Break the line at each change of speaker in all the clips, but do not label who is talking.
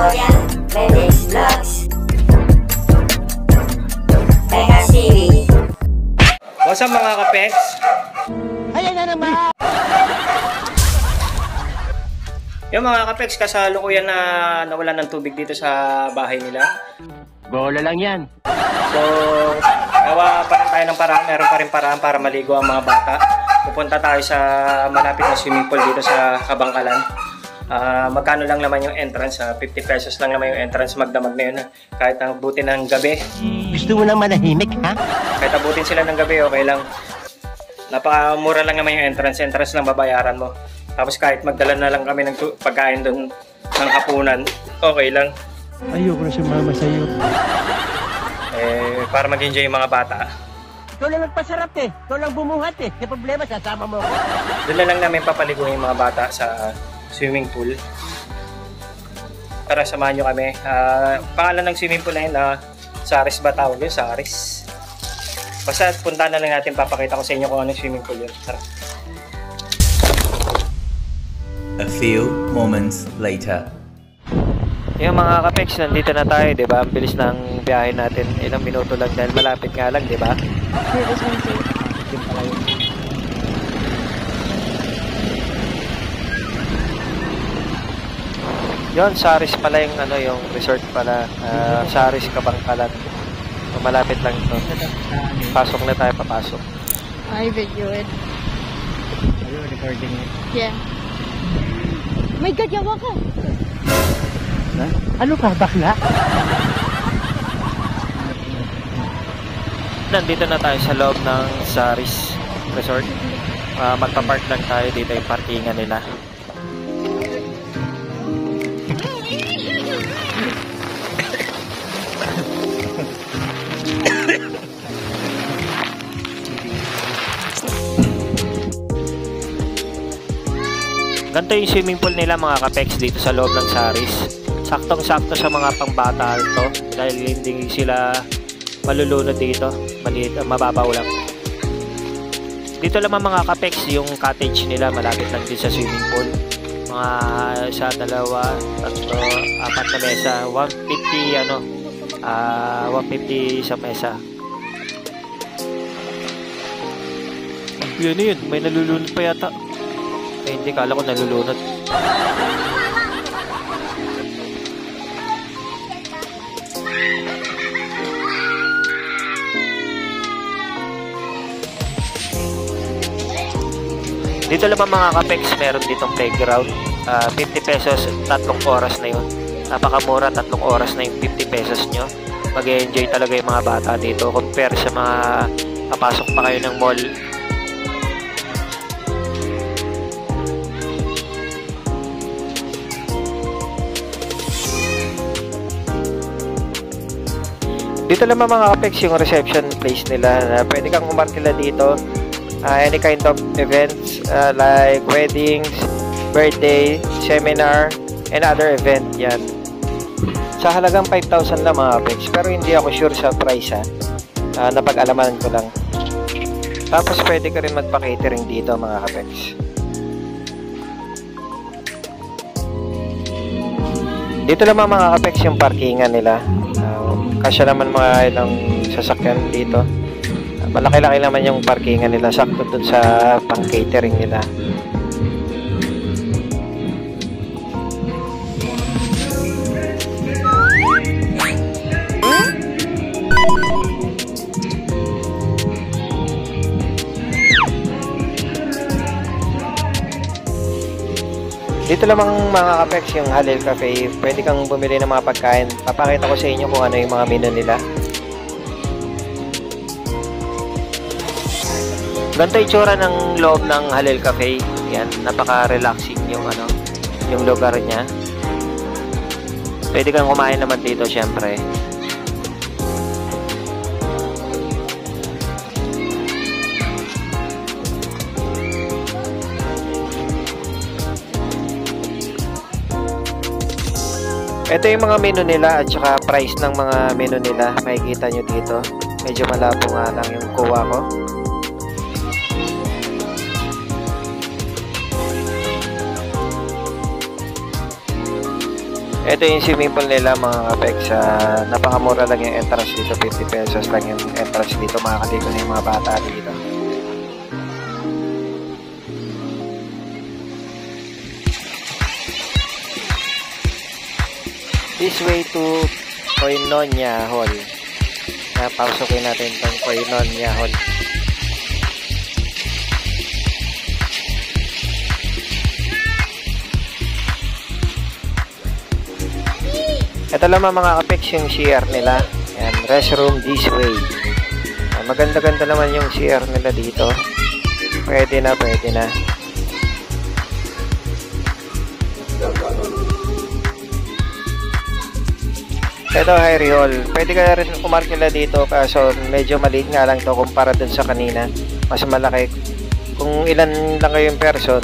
Royal Medic Vlogs Teka Siri What's mga kapeks?
Ayan na naman!
Yung mga kapeks, kasalukuyan na nawalan ng tubig dito sa bahay nila.
Bola lang yan.
So, gawa pa rin tayo ng paraan. Meron pa rin paraan para maligo ang mga bata. Pupunta tayo sa malapit na swimming pool dito sa Kabangkalan. Ah, magkano lang naman yung entrance? ah? 50 pesos lang naman yung entrance magdamag na yun. ah. Kahit ang buti ng gabi,
Gusto mo nang manahimik, ha?
kahit abutin sila ng gabi, okay lang. Napakamura lang naman yung entrance. Entrance lang babayaran mo. Tapos kahit magdala na lang kami ng pagkain doon ng hapunan, okay lang.
Ayoko na sumama sa'yo.
Eh, para mag-enjoy yung mga bata.
Ikaw lang nagpasarap eh. Ikaw lang bumuhat eh. Kaya problema, sasama mo ako.
Doon na lang namin papaliguin yung mga bata sa swimming pool. Tara, samahan nyo kami. Ah, pangalan ng swimming pool na yun, ah, Saris ba tawag yun? Saris. Basta punta na lang natin, papakita ko sa inyo kung anong swimming pool yun. Tara.
A few moments later.
Yung mga kapex, nandito na tayo, di ba? Ang bilis ng biyahe natin. Ilang minuto lang dahil malapit nga lang, di ba? Yun Yun, Saris pala yung ano yung resort pala. Ah, Saris Kabangkalan. So, malapit lang ito. Pasok na tayo, papasok.
I video it.
Are you recording it?
Yeah. My God, yawa ka!
Ano ka, bakla?
Nandito na tayo sa loob ng Saris Resort. Uh, magpa-park lang tayo dito yung parkingan nila. Ganito yung swimming pool nila mga kapex dito sa loob ng Saris. Saktong-sakto sa mga pangbata ito dahil hindi sila malulunod dito. Maliit, uh, mababaw lang. Dito naman mga kapex yung cottage nila malapit lang din sa swimming pool. Mga isa, dalawa, tatlo, apat na mesa. 150 ano, ah 150 sa mesa. Yun yun, may nalulunod pa yata. Eh, hindi, kala ko nalulunod. Dito naman mga kapex, meron ditong playground. Ah, 50 pesos, tatlong oras na yun. Napakamura, tatlong oras na yung 50 pesos nyo. mag enjoy talaga yung mga bata dito compare sa mga papasok pa kayo ng mall. Dito naman mga kapex yung reception place nila na pwede kang umarkila dito uh, any kind of events uh, like weddings, birthday, seminar, and other event yan. Sa halagang 5,000 lang mga apex, pero hindi ako sure sa price ha. Uh, napag-alaman ko lang. Tapos pwede ka rin magpa-catering dito mga apex. Dito naman mga apex yung parkingan nila. Kasya naman mga ilang sasakyan dito. Malaki-laki naman yung parkingan nila sakto dun sa pang catering nila Dito lamang mga kapex yung Halil Cafe. Pwede kang bumili ng mga pagkain. Papakita ko sa inyo kung ano yung mga menu nila. Ganito yung tsura ng loob ng Halil Cafe. Yan, napaka-relaxing yung ano, yung lugar niya. Pwede kang kumain naman dito syempre. Ito yung mga menu nila at saka price ng mga menu nila. Makikita nyo dito. Medyo malabo nga lang yung kuha ko. Ito yung swimming pool nila mga kapex. Uh, napakamura lang yung entrance dito. 50 pesos lang yung entrance dito. Makakaligo na yung mga bata dito. This way to Koinonia Hall. Napausokin natin itong Koinonia Hall. Ito naman mga kapex yung CR nila. Ayan, restroom this way. Maganda-ganda naman yung CR nila dito. Pwede na, pwede na. Ito, Harry Hall. Pwede ka rin umark nila dito kaso medyo maliit nga lang to kumpara dun sa kanina. Mas malaki. Kung ilan lang kayong person,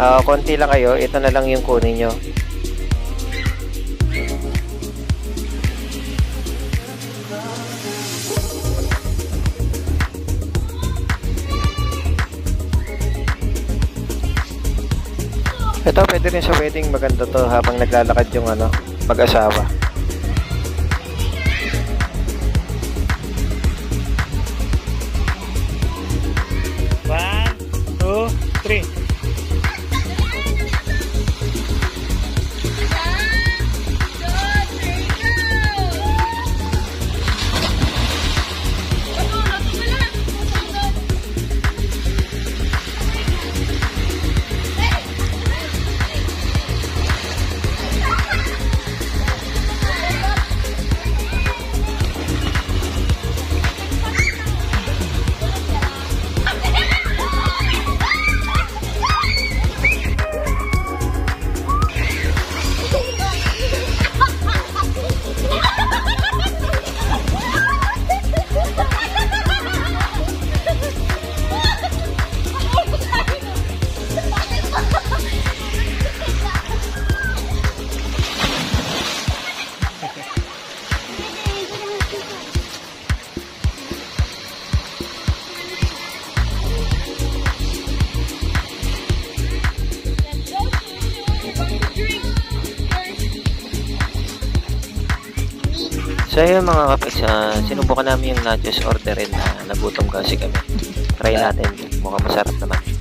ah, konti lang kayo, ito na lang yung kunin nyo. Ito, pwede rin sa wedding maganda to habang naglalakad yung ano, mag-asawa. 3. Mga kapis, ah, sinubukan namin yung nachos orderin na nagutom kasi kami. Try natin, mukhang masarap naman.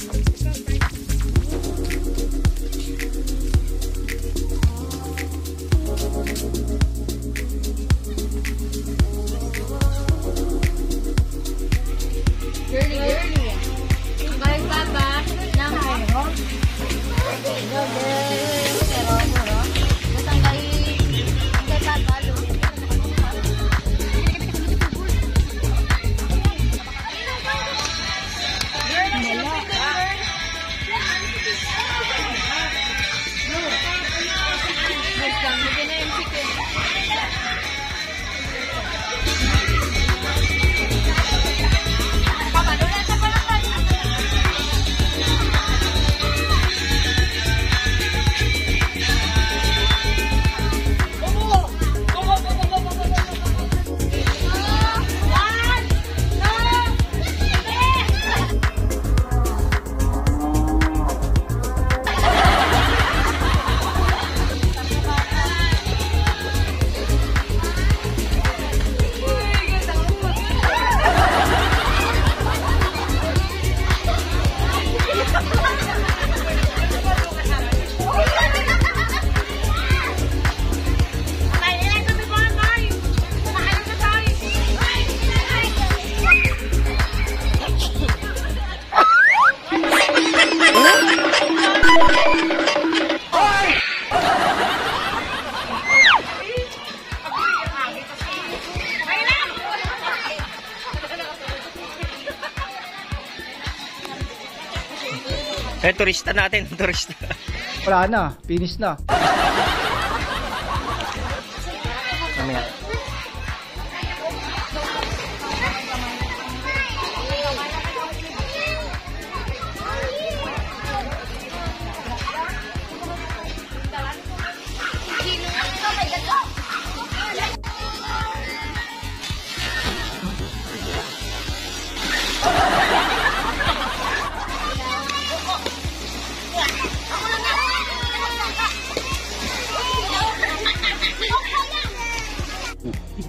Eh, turista natin, turista.
Wala na, finish na.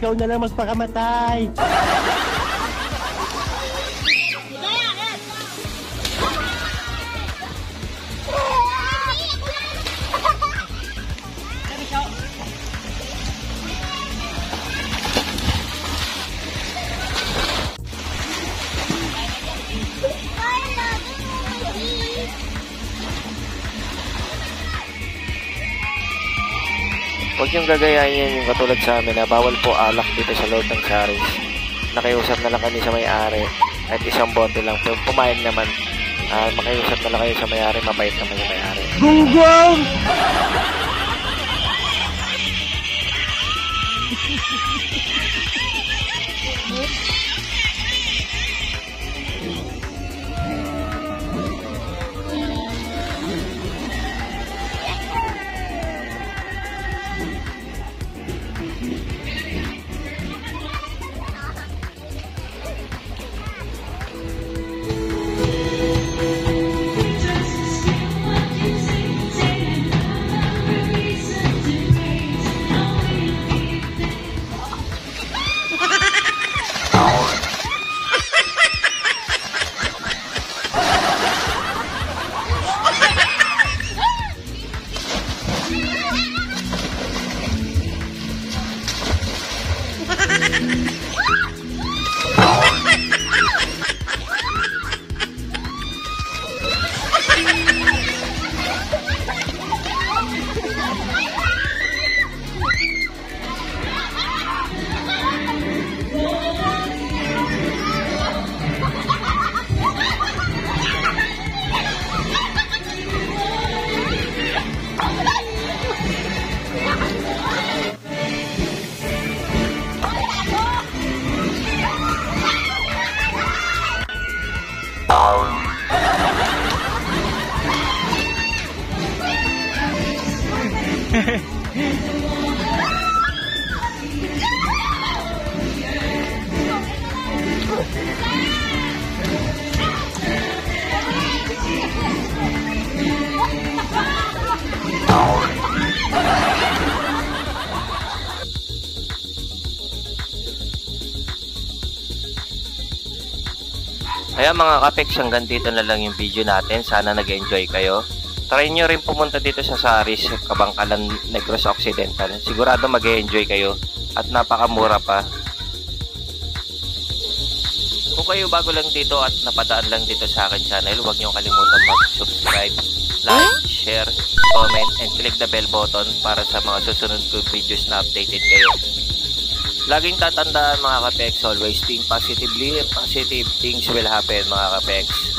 Ikaw na lang magpakamatay.
Niyong gagayahin yan yung katulad sa amin na bawal po alak dito sa loob ng Saris. Nakiusap na lang kami sa may-ari. Kahit isang bote lang. Pero pumayag naman. Ah, makiusap na lang kayo sa may-ari. Mabait naman yung may-ari.
Gunggong!
Ayan mga kapex, hanggang dito na lang yung video natin. Sana nag-enjoy kayo. Try nyo rin pumunta dito sa Saris, Kabangkalan, Negros Occidental. Sigurado mag enjoy kayo at napakamura pa. Kayo bago lang dito at napadaan lang dito sa akin channel, huwag nyo kalimutan mag-subscribe, like, share, comment, and click the bell button para sa mga susunod kong videos na updated kayo. Laging tatandaan mga kapex, always think positively positive things will happen mga kapex.